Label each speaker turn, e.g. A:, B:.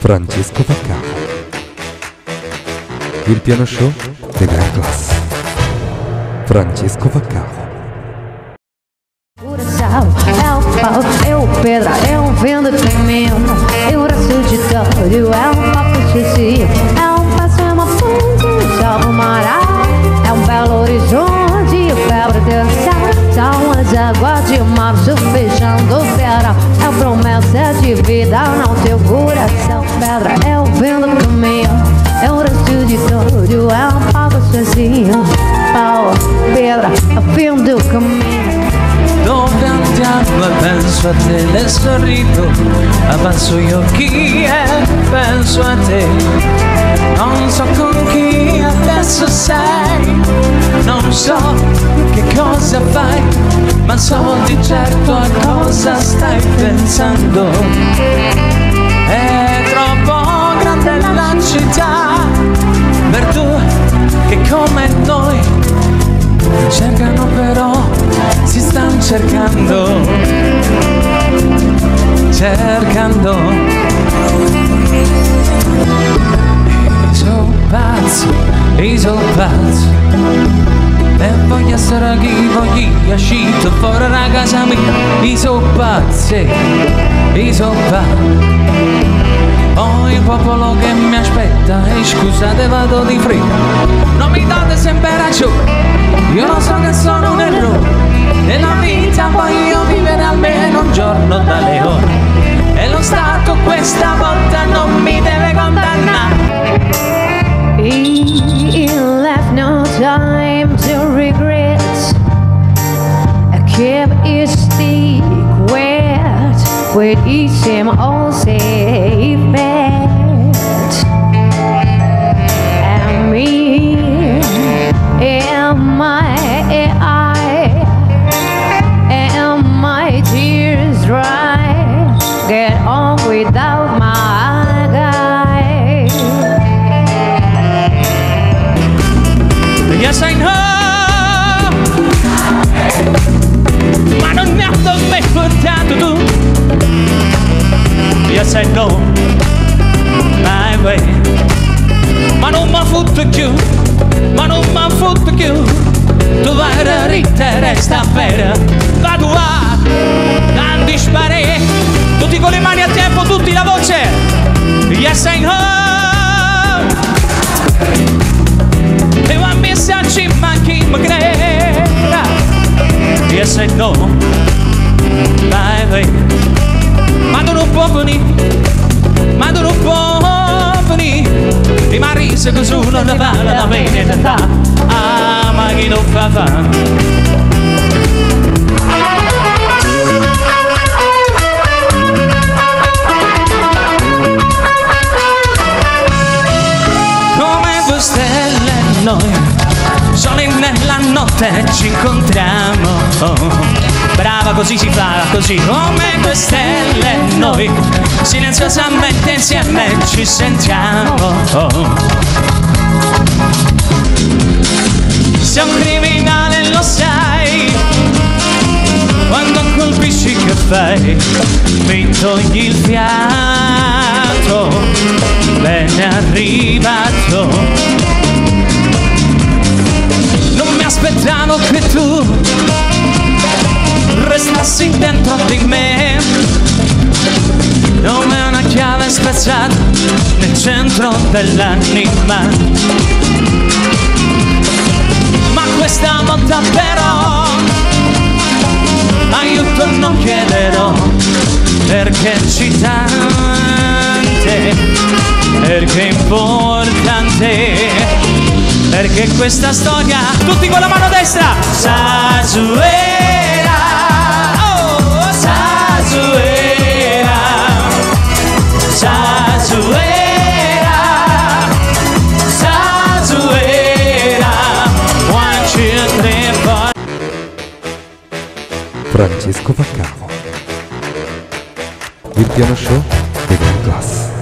A: Francesco Vaccaro. Il piano show de gran classe. Francesco Vaccaro.
B: É o pau, é o pedra, é um vento tremendo É um braço de touro, é um papo excessivo É um passo, é uma ponte, um salvo marar É um belo horizonte, febre dançar São as águas de março fechando o verão É promessa de vida no teu coração. Pedra, é o vento caminho É um braço de touro, é um papo sozinho. Pau, pedra, é o fim do caminho.
C: Dove andiamo penso a te, le sorrido, abbasso gli occhi e penso a te. Non so con chi adesso sei, non so che cosa fai, ma so di certo a cosa stai pensando. È troppo grande la città per tu che come noi cercano però, si stanno cercando, cercando. Sono pazzo, sono pazzo. E voglio essere chi voglio uscito fuori da casa mia, e sono pazzi, sono pazzo. Ho il popolo che mi aspetta e scusate vado di fretta. Non mi date sempre ragione. Io lo so che sono un errore
B: we'd each all safe.
C: Yes I know My way. Ma non mi ha fottuto più Ma non mi ha fottuto più Tu vai a ritta resta vera. Vado a Tanti spare. Tutti con le mani a tempo Tutti la voce. Yes I know Prima risa che sono una palla da vendetta Ah ma chi non fa fa? Come stelle noi soli nella notte ci incontriamo. Brava così si fa così come due stelle. Noi silenziosamente insieme ci sentiamo. Sei un criminale lo sai. Quando colpisci che fai? Mi togli il fiato. Ben arrivato aspettavo che tu. Restassi dentro di me. Come una chiave spezzata nel centro dell'anima. Ma questa volta però aiuto non chiederò perché eccitante perché importante perché questa storia tutti con la mano destra. Sasuera oh Sasuera Sasuera Sasuera one two three four
A: Francesco Vaccaro. Il piano show de gran classe.